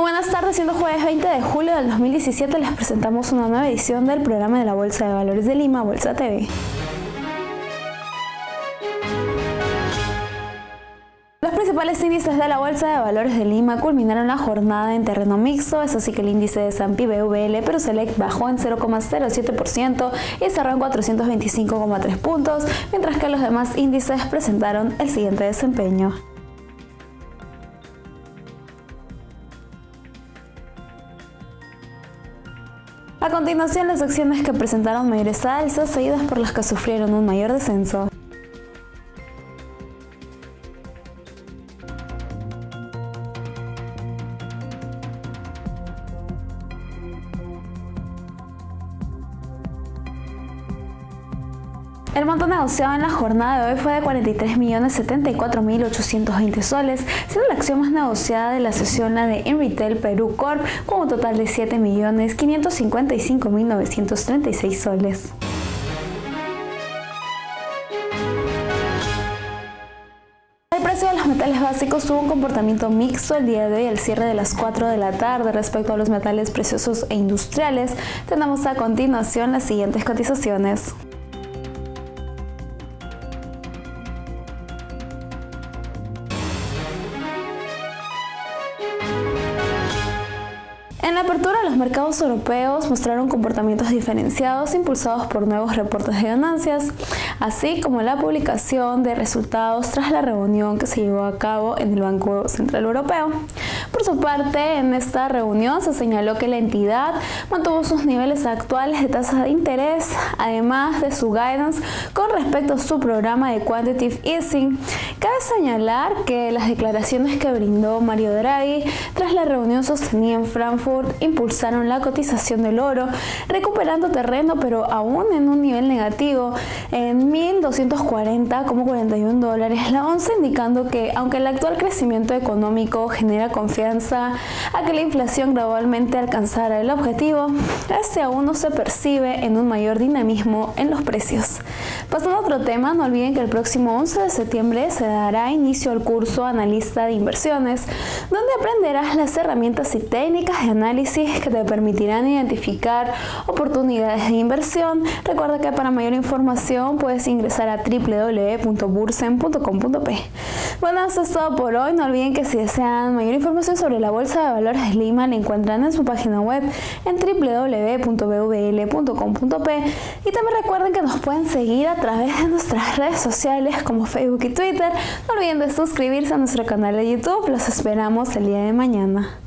Muy buenas tardes, siendo jueves 20 de julio del 2017 les presentamos una nueva edición del programa de la Bolsa de Valores de Lima, Bolsa TV. Los principales índices de la Bolsa de Valores de Lima culminaron la jornada en terreno mixto, es así que el índice de S&P BVL pero Select bajó en 0,07% y cerró en 425,3 puntos, mientras que los demás índices presentaron el siguiente desempeño. A continuación, las acciones que presentaron mayores alzas, seguidas por las que sufrieron un mayor descenso. El monto negociado en la jornada de hoy fue de 43.074.820 soles, siendo la acción más negociada de la sesión la de Enritel Perú Corp con un total de 7.555.936 soles. El precio de los metales básicos tuvo un comportamiento mixto el día de hoy al cierre de las 4 de la tarde respecto a los metales preciosos e industriales. Tenemos a continuación las siguientes cotizaciones. En la apertura, los mercados europeos mostraron comportamientos diferenciados impulsados por nuevos reportes de ganancias, así como la publicación de resultados tras la reunión que se llevó a cabo en el Banco Central Europeo. Por su parte, en esta reunión se señaló que la entidad mantuvo sus niveles actuales de tasa de interés, además de su guidance con respecto a su programa de quantitative easing. Cabe señalar que las declaraciones que brindó Mario Draghi tras la reunión sostenida en Frankfurt impulsaron la cotización del oro, recuperando terreno pero aún en un nivel negativo en 1.240,41 dólares la onza, indicando que aunque el actual crecimiento económico genera confianza a que la inflación gradualmente alcanzara el objetivo, este aún no se percibe en un mayor dinamismo en los precios. Pasando a otro tema, no olviden que el próximo 11 de septiembre se dará inicio al curso Analista de Inversiones, donde aprenderás las herramientas y técnicas de análisis que te permitirán identificar oportunidades de inversión. Recuerda que para mayor información puedes ingresar a www.bursen.com.p. Bueno, eso es todo por hoy. No olviden que si desean mayor información sobre la Bolsa de Valores de Lima la encuentran en su página web en www.bvl.com.p y también recuerden que nos pueden seguir a través de nuestras redes sociales como Facebook y Twitter. No olviden de suscribirse a nuestro canal de YouTube. Los esperamos el día de mañana.